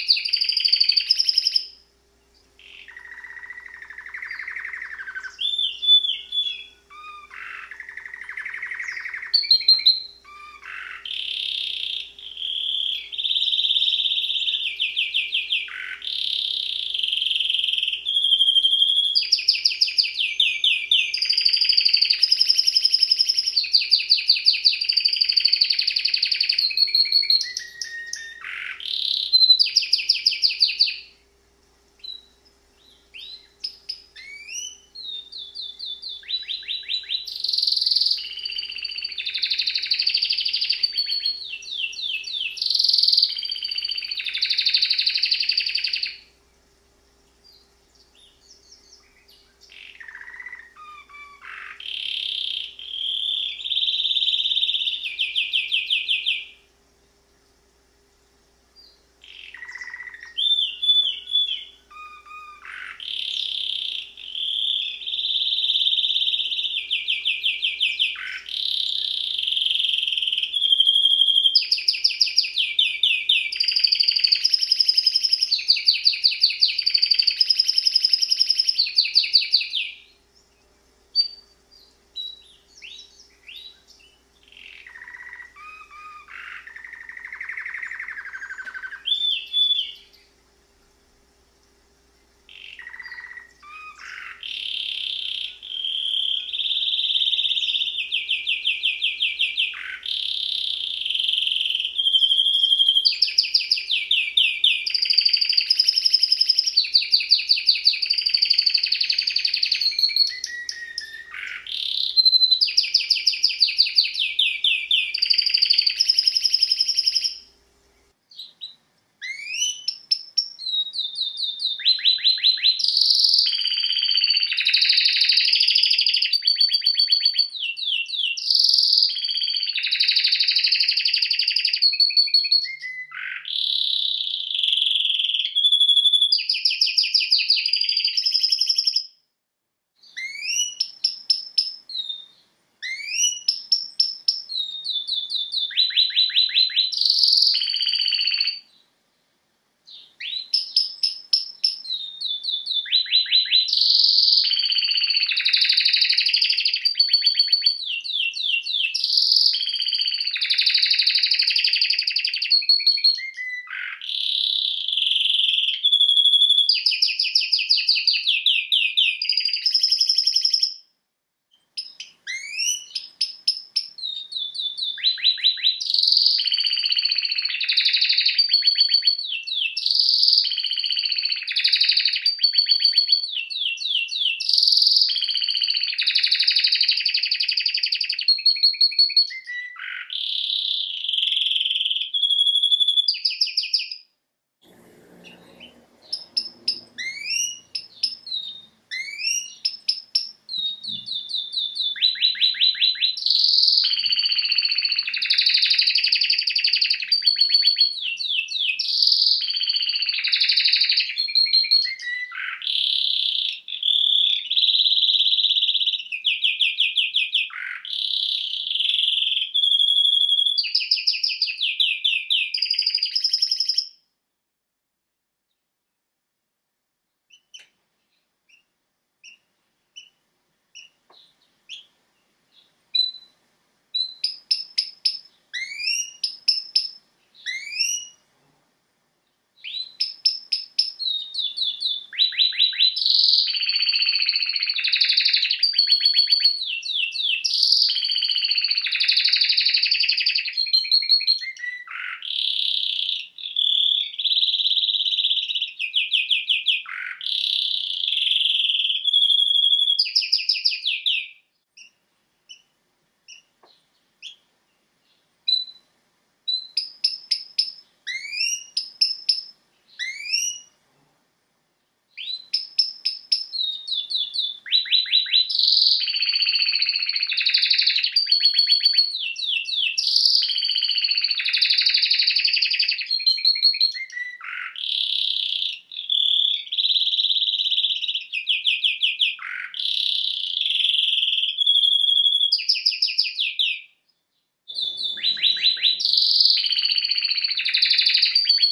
you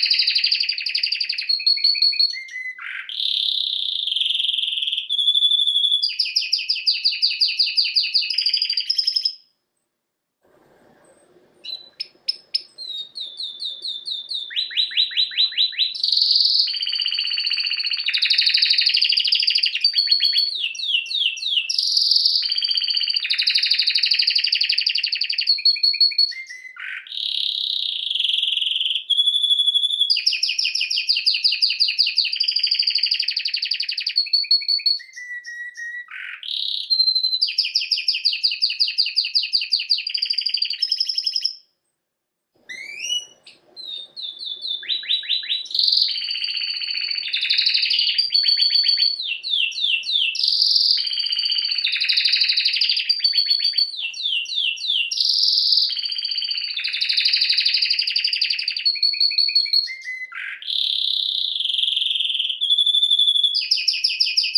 Thank you.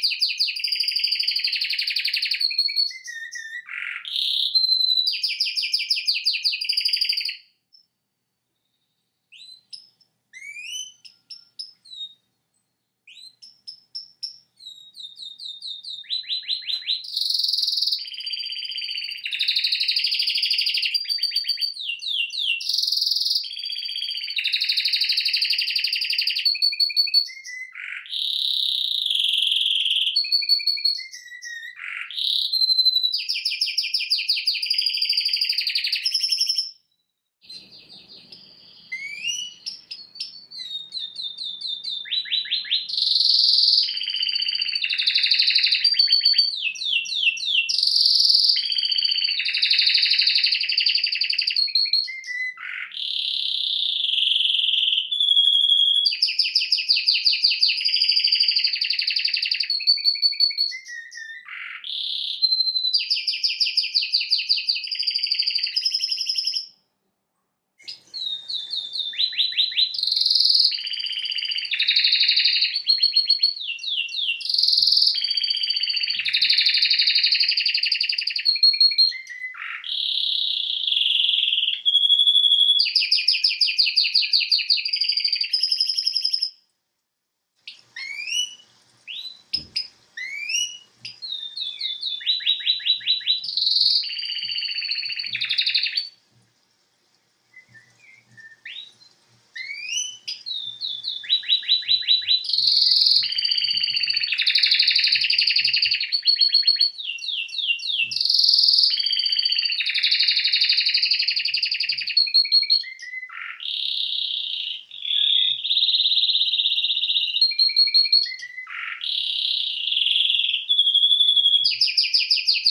Thank you. Thank you.